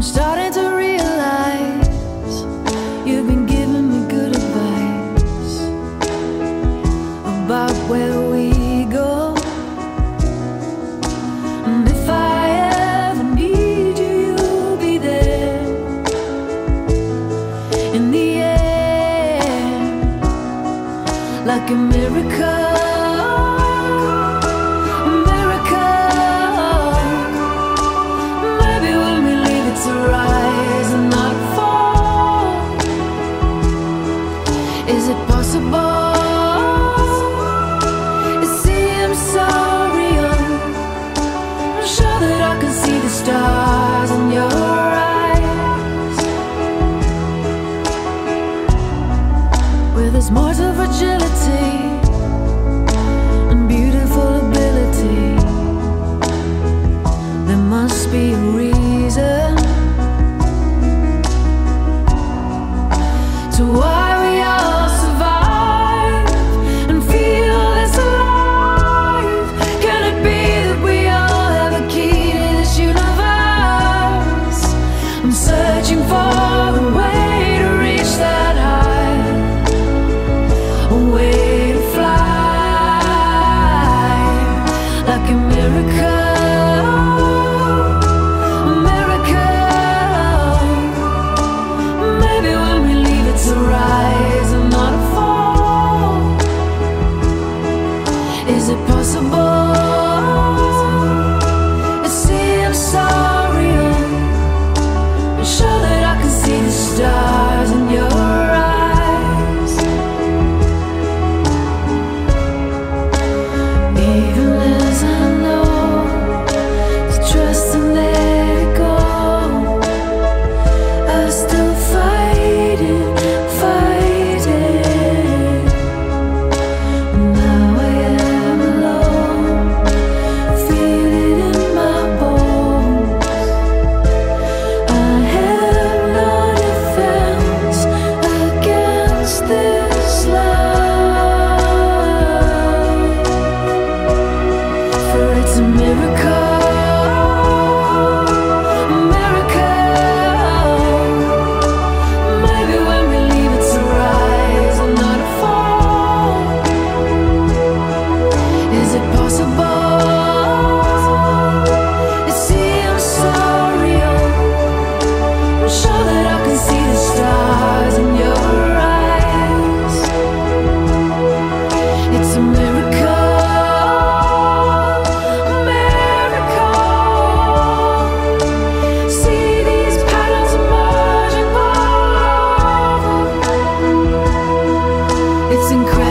I'm starting to realize you've been giving me good advice about where we go. And if I ever need you, you'll be there. In the air like a miracle. stars in your eyes. Well, there's more to fragility. surround and crazy.